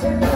She's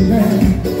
a